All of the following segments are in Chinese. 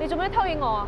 你做咩偷影我啊？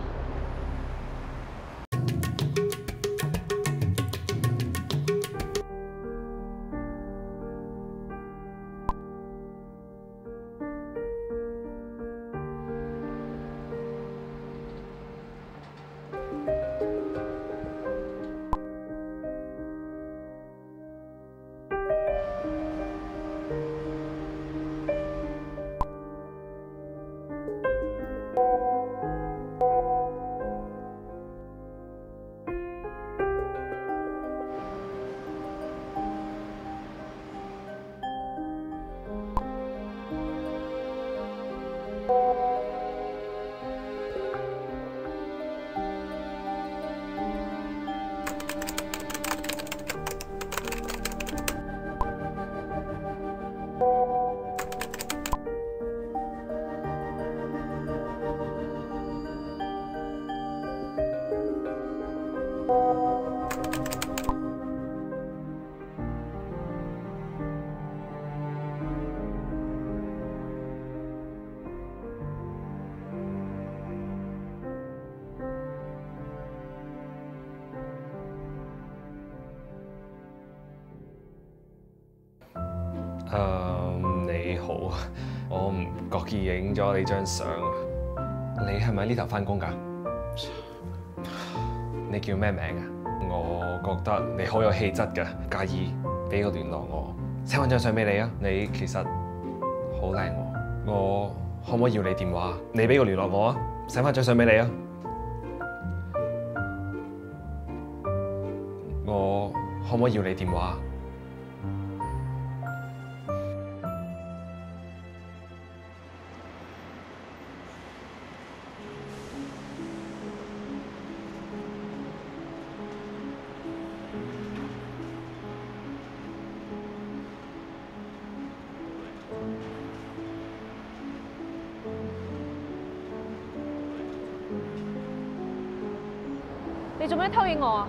影咗你張相。你係咪呢頭翻工㗎？你叫咩名啊？我覺得你好有氣質㗎，介意俾個聯絡我，send 翻張相俾你啊！你其實好靚喎，我可唔可以要你電話？你俾個聯絡我啊，send 翻張相俾你啊！我可唔可以要你電話？你做咩偷影我啊？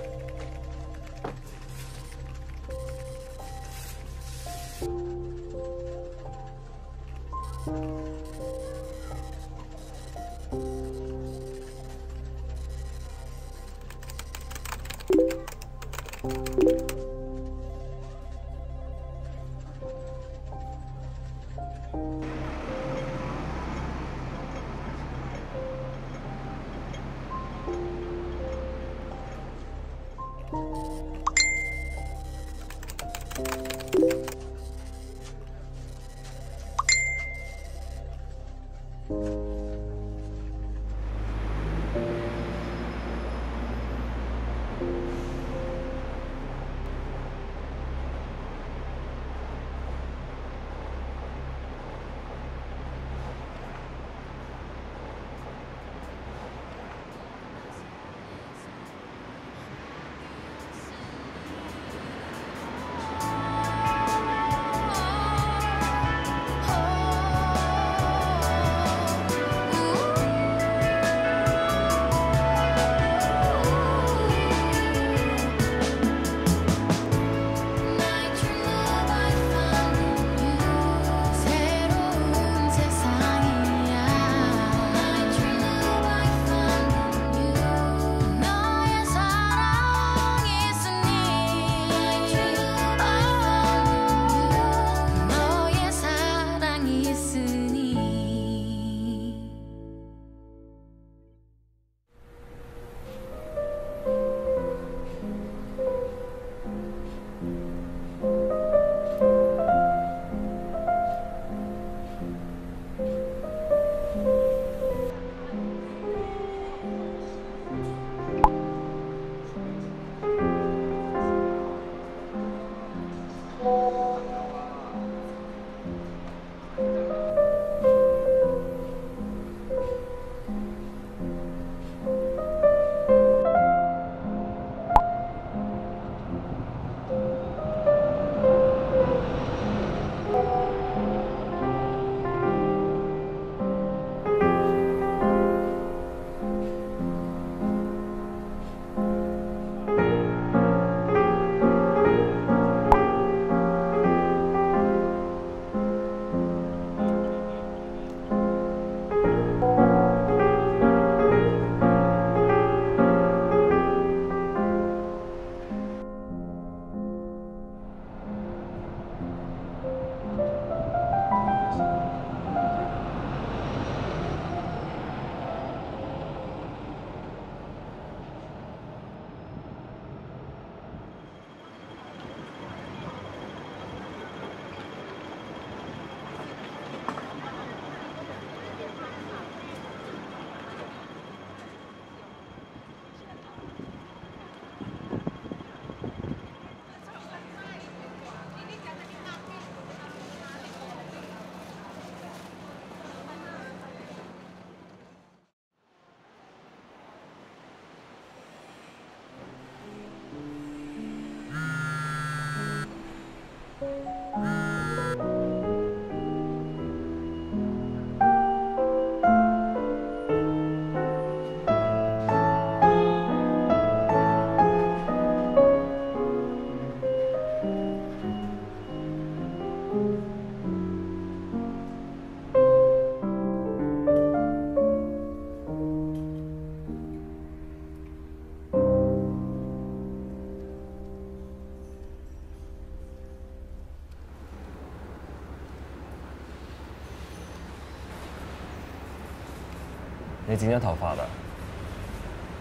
剪咗頭髮啦，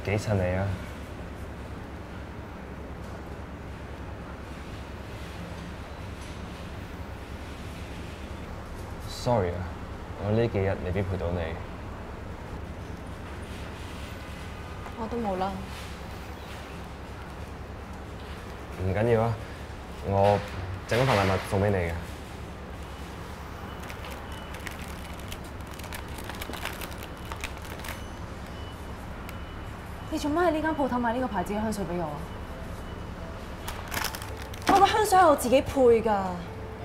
幾襯你啊！Sorry 啊，我呢幾日未必陪到你。我都冇啦。唔緊要啊，我整份禮物送俾你嘅。你做乜喺呢間鋪頭買呢個牌子嘅香水俾我啊？我個香水係我自己配㗎，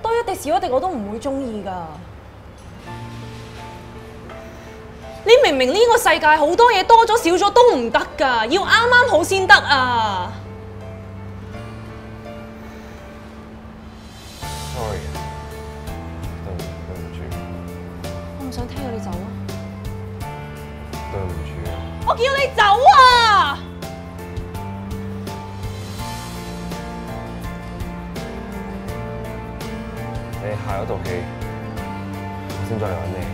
多一滴少一滴我都唔會中意㗎。你明明呢個世界好多嘢多咗少咗都唔得㗎，要啱啱好先得啊！sorry，對唔對唔住，我唔想聽到你走啊！對唔住啊！我叫你走 Tổ khi xin vào đội hình này.